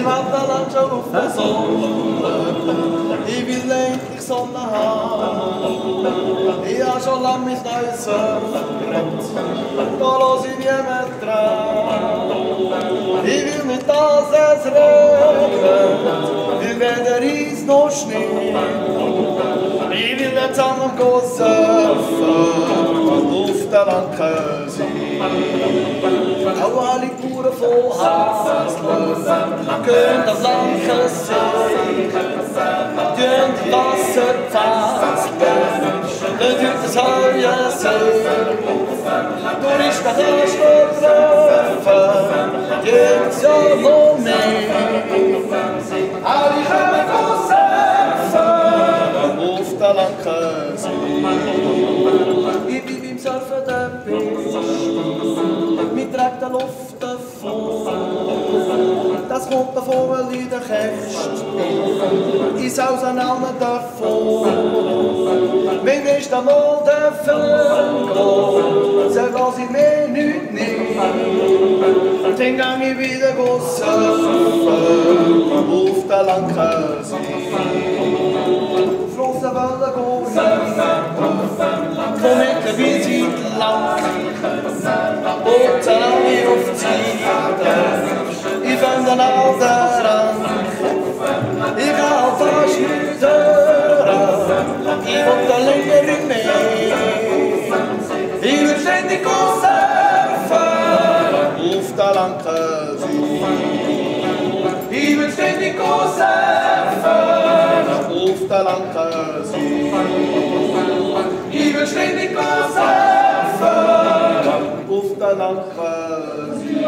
Ich hab da lang schon auf der Sonne. Ich will denk, ich soll haben. Ich hab schon lang mich da jetzt hören. Da los ich mir mit dran. Ich will mit das es reden. Wie wenn der Ries noch schnee. Ich will. Auf der alle Kuren voll canta lang gezongen. Den wassen vaas. De duurte zal je zelf. Door is dat als verdroven. Dit zal moment. Al die gaan met ons zelf. Hoeft te lang gezongen. Ik liep hem zelf de pis. Mij trekt de lucht vol. kommt davon, weil ich der Käst an allen davon. Wenn ist der Föhn, sag was ich mir nicht nehm. Dann gang ich wieder go surfen auf der Lankensee. Flossen Wellen go Komm mit der Visite lang, alle auf Zeit. Auf der Lankensee. Ich will ständig surfen auf der Lankensee.